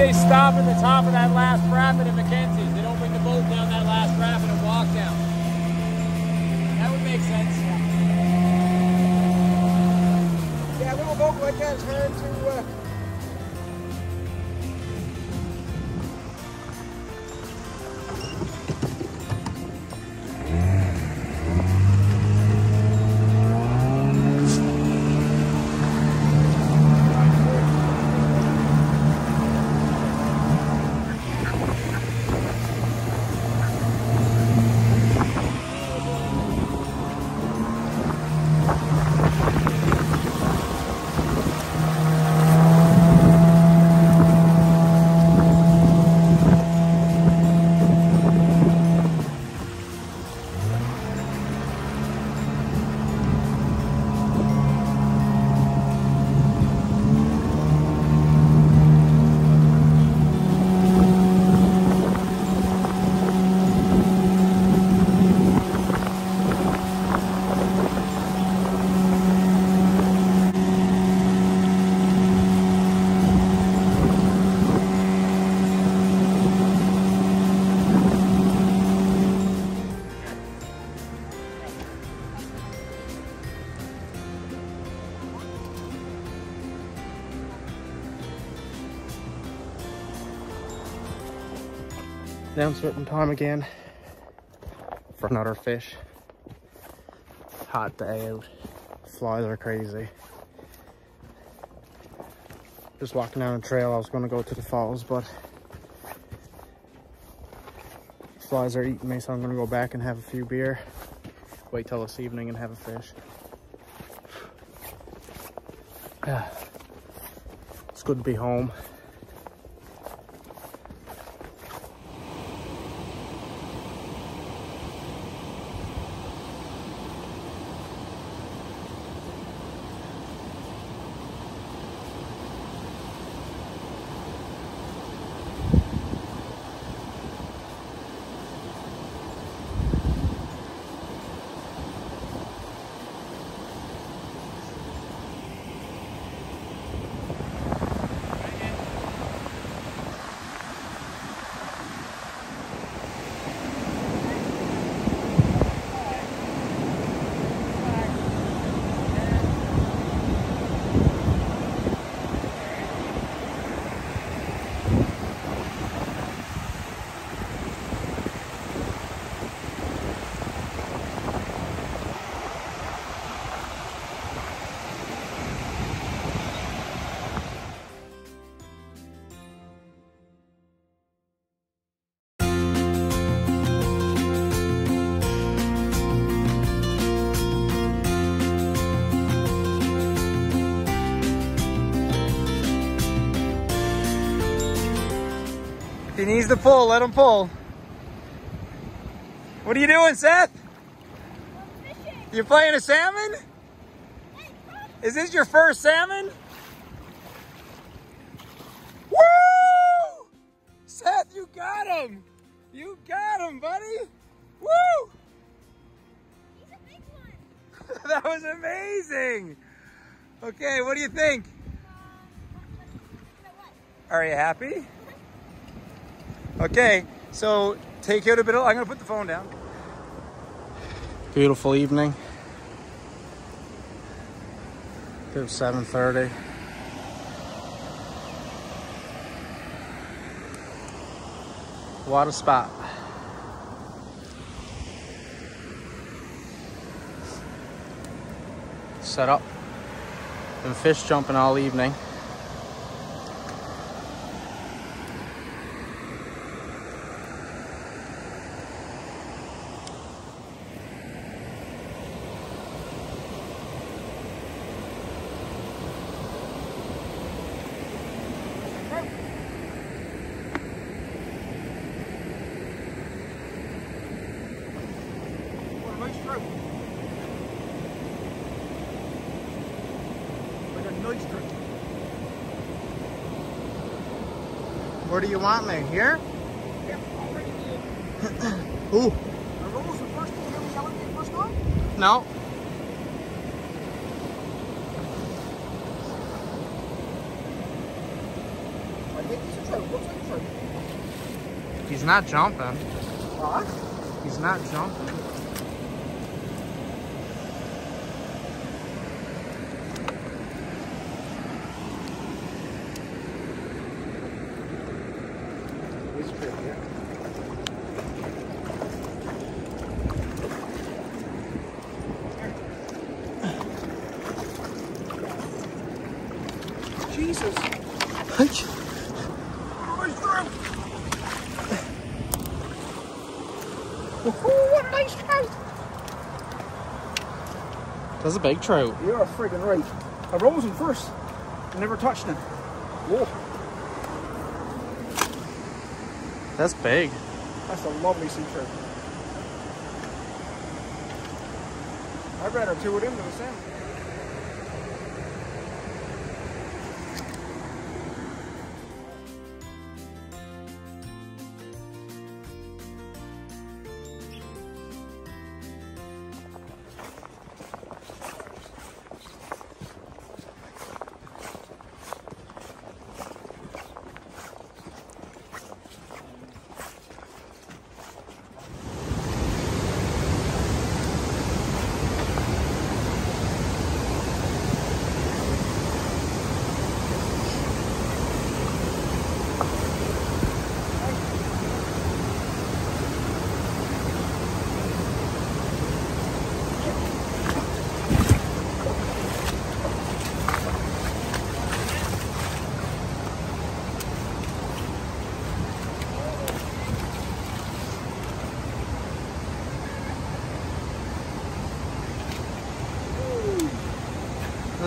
they stop at the top of that last rapid at Mackenzie's. They don't bring the boat down that last rapid and walk down. That would make sense. Yeah, little boat like that is hard to. Uh, Announcement time again for another fish. Hot day out. Flies are crazy. Just walking down the trail. I was going to go to the falls, but flies are eating me, so I'm going to go back and have a few beer. Wait till this evening and have a fish. It's good to be home. He needs to pull, let him pull. What are you doing, Seth? You're playing a salmon? Is this your first salmon? Woo! Seth, you got him! You got him, buddy! Woo! that was amazing! Okay, what do you think? Are you happy? Okay, so take out a bit I'm gonna put the phone down. Beautiful evening. About 7.30. What a spot. Set up. Been fish jumping all evening. Where do you want me? Here? Did. Ooh, Are those the first thing you yelling at first time? no. Like It's a trout. Looks like a trout. He's not jumping. What? He's not jumping. It's a trout, yeah. Jesus. Nice trout. Oh, what a nice trout. That's a big trout. You're a friggin' right. I rose him first. I never touched him. Whoa, That's big. that's a lovely sea trout. I'd rather two it into the sand.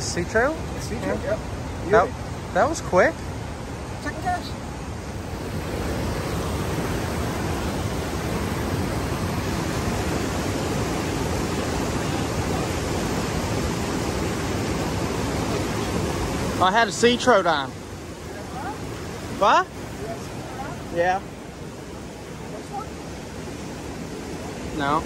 The sea trout? Sea trout, yep. That, that was quick. Second catch. I had a sea trout on. What? Yeah. No.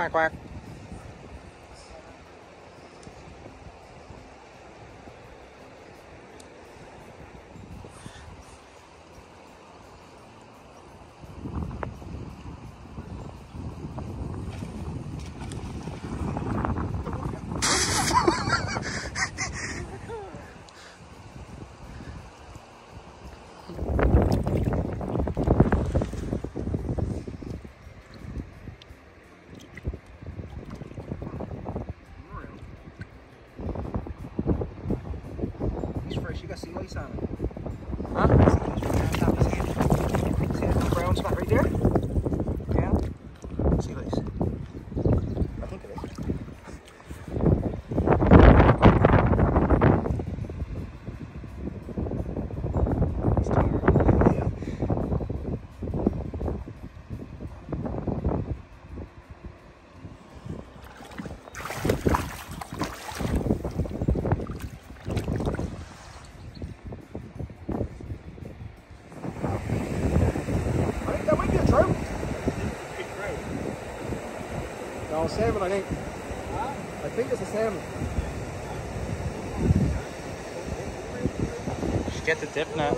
khoan khoan He's. You got sea lice on it. Huh? See that little brown spot right there? Yeah. Sea lice. I think it is. It's tired. Yeah. No, salmon, I think. I think it's a salmon. Just get the dip net.